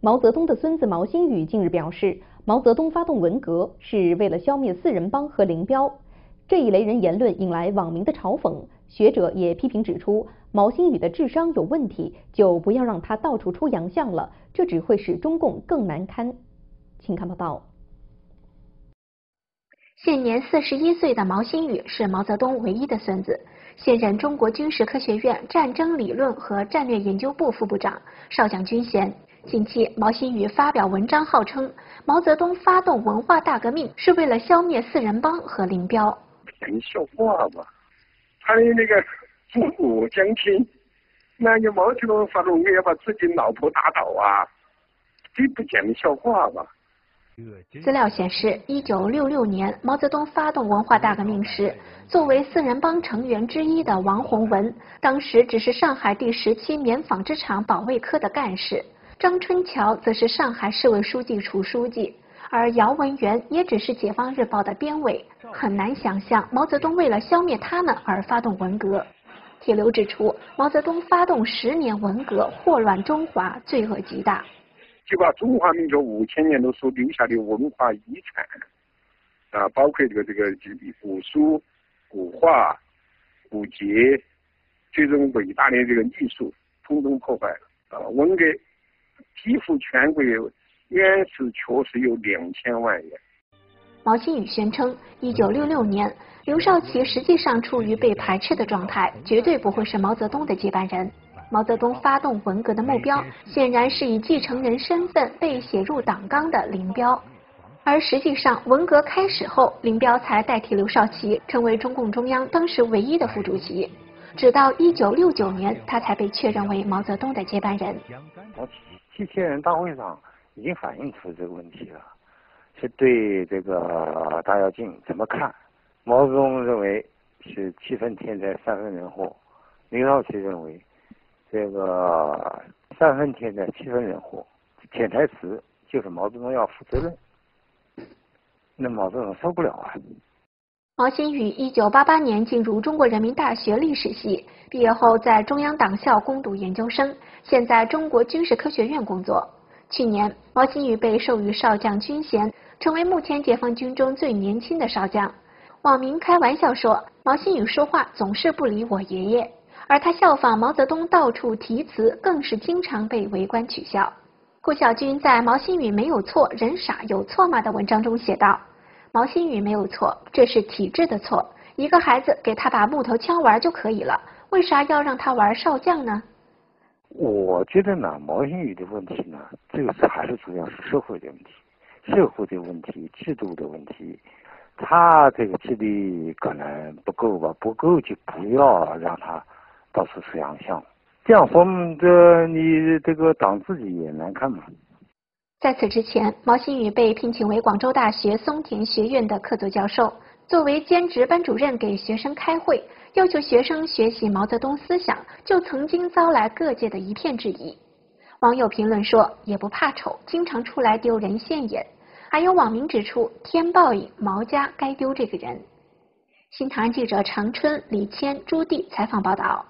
毛泽东的孙子毛新宇近日表示，毛泽东发动文革是为了消灭四人帮和林彪。这一雷人言论引来网民的嘲讽，学者也批评指出，毛新宇的智商有问题，就不要让他到处出洋相了，这只会使中共更难堪。请看报道。现年四十一岁的毛新宇是毛泽东唯一的孙子，现任中国军事科学院战争理论和战略研究部副部长，少将军衔。近期，毛新宇发表文章，号称毛泽东发动文化大革命是为了消灭四人帮和林彪。讲笑话吧，他的那个父母相亲，那个毛泽东发动要把自己老婆打倒啊，这不讲笑话吧？资料显示，一九六六年毛泽东发动文化大革命时，作为四人帮成员之一的王洪文，当时只是上海第十七棉纺织厂保卫科的干事。张春桥则是上海市委书记处书记，而姚文元也只是解放日报的编委，很难想象毛泽东为了消灭他们而发动文革。铁流指出，毛泽东发动十年文革，祸乱中华，罪恶极大，就把中华民族五千年都所留下的文化遗产啊，包括这个这个古书、古画、古籍这种伟大的这个艺术，通通破坏了啊，文革。批复全国原始确实有两千万人。毛新宇宣称，一九六六年刘少奇实际上处于被排斥的状态，绝对不会是毛泽东的接班人。毛泽东发动文革的目标，显然是以继承人身份被写入党纲的林彪。而实际上，文革开始后，林彪才代替刘少奇成为中共中央当时唯一的副主席。直到一九六九年，他才被确认为毛泽东的接班人。七千人大会上已经反映出这个问题了，是对这个大跃进怎么看？毛泽东认为是七分天灾三分人祸，林少奇认为这个三分天灾七分人祸，潜台词就是毛泽东要负责任，那毛泽东受不了啊。毛新宇一九八八年进入中国人民大学历史系，毕业后在中央党校攻读研究生，现在中国军事科学院工作。去年，毛新宇被授予少将军衔，成为目前解放军中最年轻的少将。网民开玩笑说，毛新宇说话总是不理我爷爷，而他效仿毛泽东到处题词，更是经常被围观取笑。顾晓军在《毛新宇没有错，人傻有错吗》的文章中写道。毛新宇没有错，这是体制的错。一个孩子给他把木头枪玩就可以了，为啥要让他玩少将呢？我觉得呢，毛新宇的问题呢，这个还是主要是社会的问题，社会的问题，制度的问题。他这个智力可能不够吧，不够就不要让他到处出洋相，这样说这你这个党自己也难看嘛。在此之前，毛新宇被聘请为广州大学松田学院的客座教授，作为兼职班主任给学生开会，要求学生学习毛泽东思想，就曾经遭来各界的一片质疑。网友评论说：“也不怕丑，经常出来丢人现眼。”还有网民指出：“天报应，毛家该丢这个人。”新唐人记者常春、李谦、朱棣采访报道。